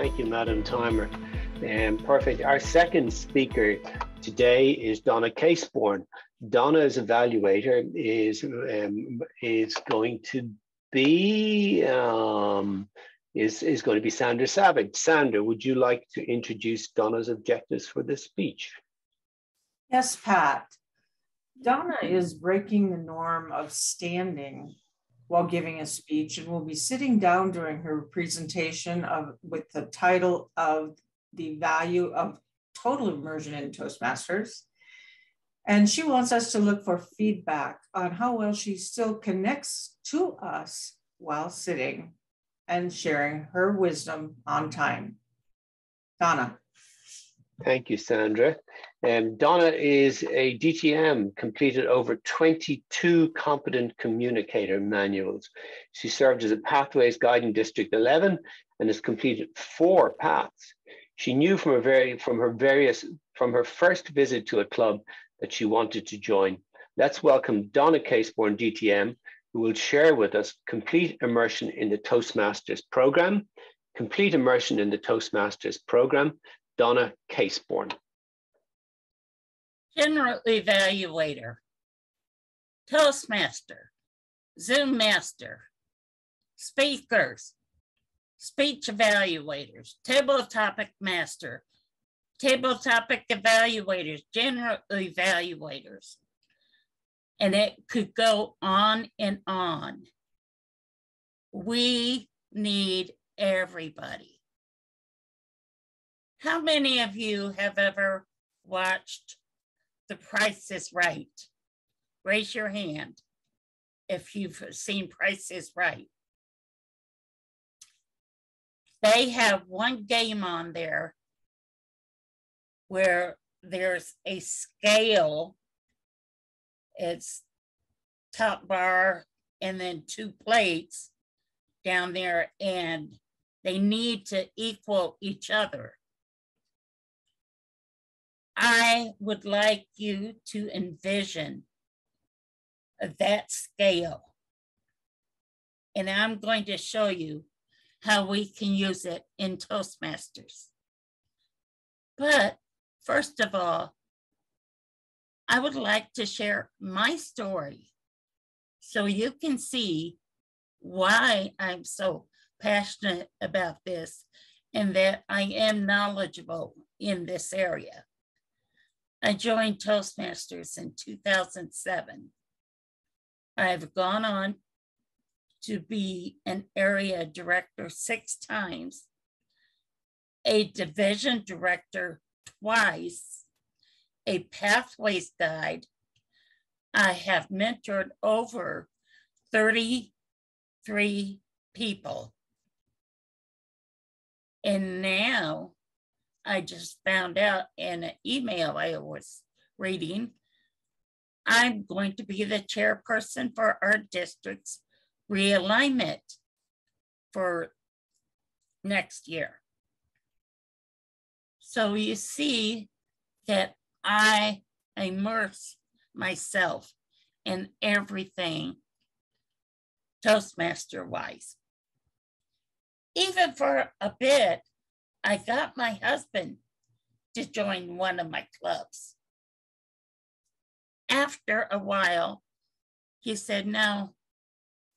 Thank you, Madam Timer. Um, perfect. Our second speaker today is Donna Casebourn. Donna, as evaluator, is um, is going to be um, is is going to be Sandra Savage. Sandra, would you like to introduce Donna's objectives for this speech? Yes, Pat. Donna is breaking the norm of standing while giving a speech and will be sitting down during her presentation of with the title of the value of total immersion in Toastmasters. And she wants us to look for feedback on how well she still connects to us while sitting and sharing her wisdom on time. Donna. Thank you, Sandra. Um, Donna is a DTM, completed over 22 competent communicator manuals. She served as a Pathways Guide in District 11 and has completed four paths. She knew from her, very, from her various from her first visit to a club that she wanted to join. Let's welcome Donna Casebourn DTM, who will share with us complete immersion in the Toastmasters program, complete immersion in the Toastmasters program, Donna Casebourn. General Evaluator, Toastmaster, Zoom Master, Speakers, Speech Evaluators, Table Topic Master, Table Topic Evaluators, General Evaluators, and it could go on and on. We need everybody. How many of you have ever watched The Price is Right? Raise your hand if you've seen Price is Right. They have one game on there where there's a scale it's top bar and then two plates down there, and they need to equal each other. I would like you to envision that scale. And I'm going to show you how we can use it in Toastmasters. But first of all, I would like to share my story so you can see why I'm so passionate about this and that I am knowledgeable in this area. I joined Toastmasters in 2007. I've gone on to be an area director six times, a division director twice, a pathways guide. I have mentored over 33 people. And now I just found out in an email I was reading, I'm going to be the chairperson for our district's realignment for next year. So you see that I immerse myself in everything Toastmaster wise. Even for a bit, I got my husband to join one of my clubs. After a while, he said, No,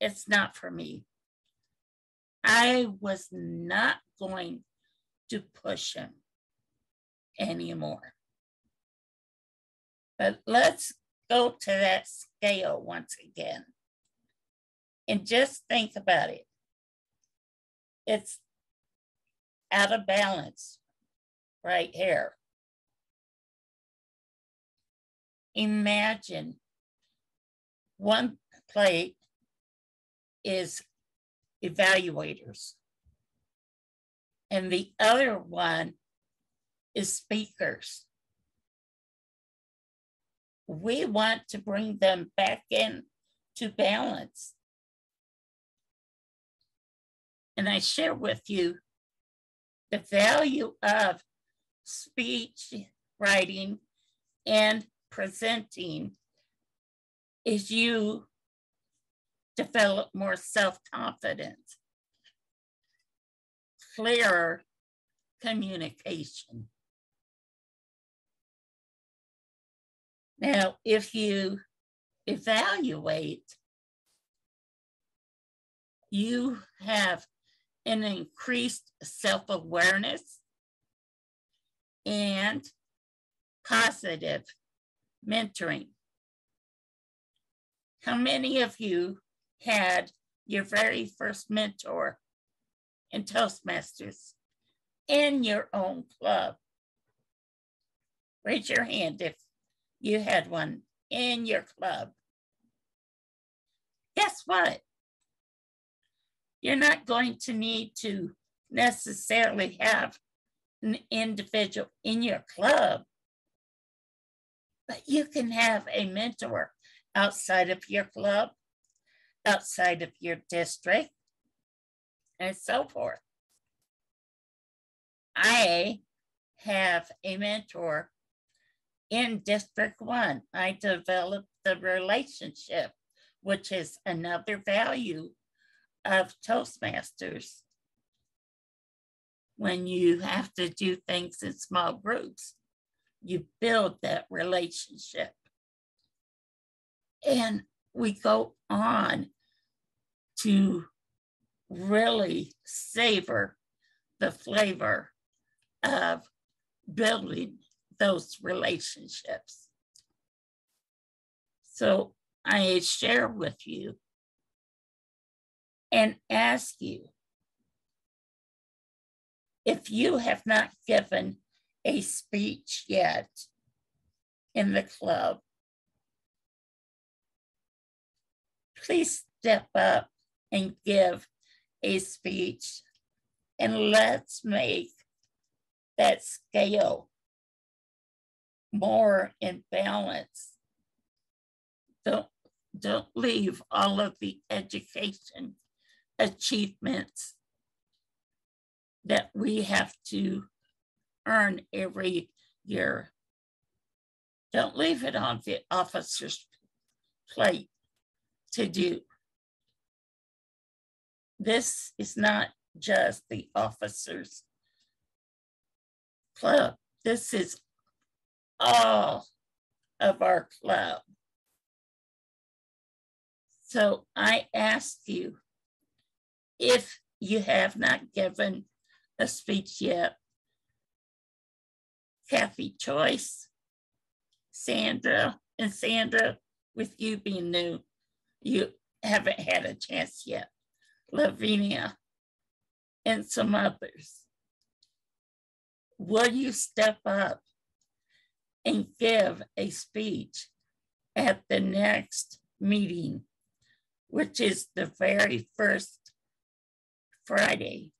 it's not for me. I was not going to push him anymore. But let's go to that scale once again and just think about it. It's out of balance right here. Imagine one plate is evaluators, and the other one is speakers we want to bring them back in to balance. And I share with you the value of speech writing and presenting is you develop more self-confidence, clearer communication. Now, if you evaluate, you have an increased self awareness and positive mentoring. How many of you had your very first mentor in Toastmasters in your own club? Raise your hand if you had one in your club. Guess what? You're not going to need to necessarily have an individual in your club, but you can have a mentor outside of your club, outside of your district, and so forth. I have a mentor in District 1. I developed the relationship, which is another value of Toastmasters when you have to do things in small groups. You build that relationship. And we go on to really savor the flavor of building those relationships. So I share with you and ask you if you have not given a speech yet in the club, please step up and give a speech and let's make that scale more in balance. Don't, don't leave all of the education achievements that we have to earn every year. Don't leave it on the officer's plate to do. This is not just the officers club. This is all of our club. So I ask you if you have not given a speech yet, Kathy Choice, Sandra, and Sandra, with you being new, you haven't had a chance yet. Lavinia, and some others. Will you step up and give a speech at the next meeting, which is the very first Friday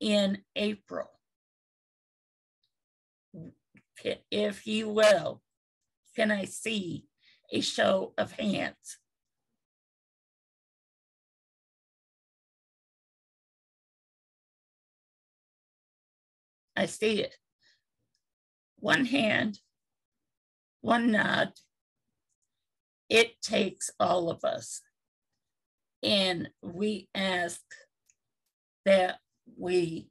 in April. If you will, can I see a show of hands? I see it. One hand, one nod. It takes all of us. And we ask that we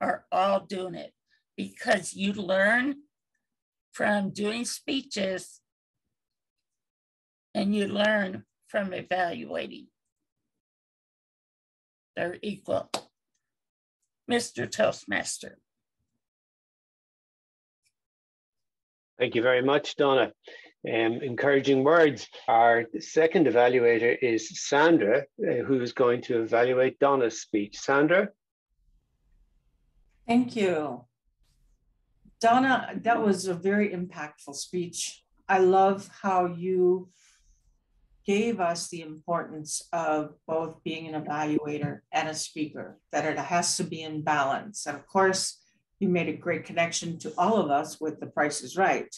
are all doing it because you learn from doing speeches and you learn from evaluating. They're equal. Mr. Toastmaster. Thank you very much, Donna. Um, encouraging words. Our second evaluator is Sandra, uh, who is going to evaluate Donna's speech. Sandra? Thank you. Donna, that was a very impactful speech. I love how you gave us the importance of both being an evaluator and a speaker, that it has to be in balance. And of course, you made a great connection to all of us with the price is right.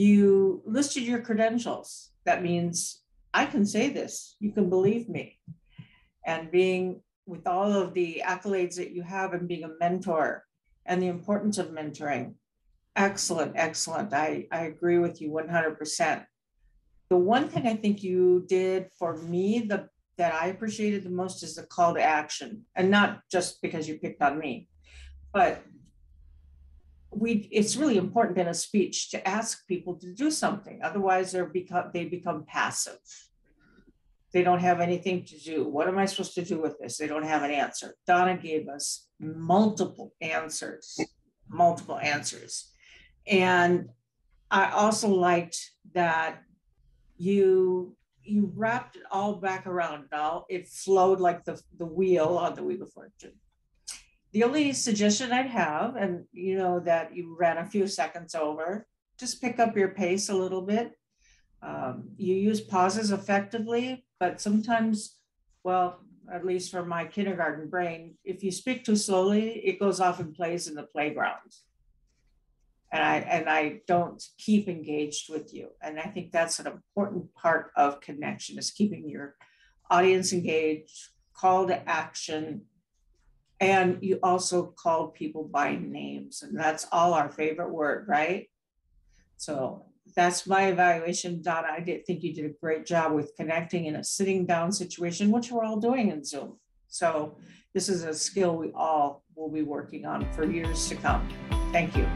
You listed your credentials. That means I can say this, you can believe me. And being with all of the accolades that you have and being a mentor and the importance of mentoring. Excellent, excellent. I, I agree with you 100%. The one thing I think you did for me the, that I appreciated the most is the call to action, and not just because you picked on me, but we it's really important in a speech to ask people to do something. Otherwise, they're become they become passive. They don't have anything to do. What am I supposed to do with this? They don't have an answer. Donna gave us multiple answers, multiple answers. And I also liked that you you wrapped it all back around now. It flowed like the, the wheel on the wheel of fortune. The only suggestion I'd have, and you know that you ran a few seconds over, just pick up your pace a little bit. Um, you use pauses effectively, but sometimes, well, at least for my kindergarten brain, if you speak too slowly, it goes off and plays in the playground. And I and I don't keep engaged with you. And I think that's an important part of connection is keeping your audience engaged, call to action. And you also call people by names. And that's all our favorite word, right? So that's my evaluation, Donna. I did think you did a great job with connecting in a sitting down situation, which we're all doing in Zoom. So this is a skill we all will be working on for years to come. Thank you.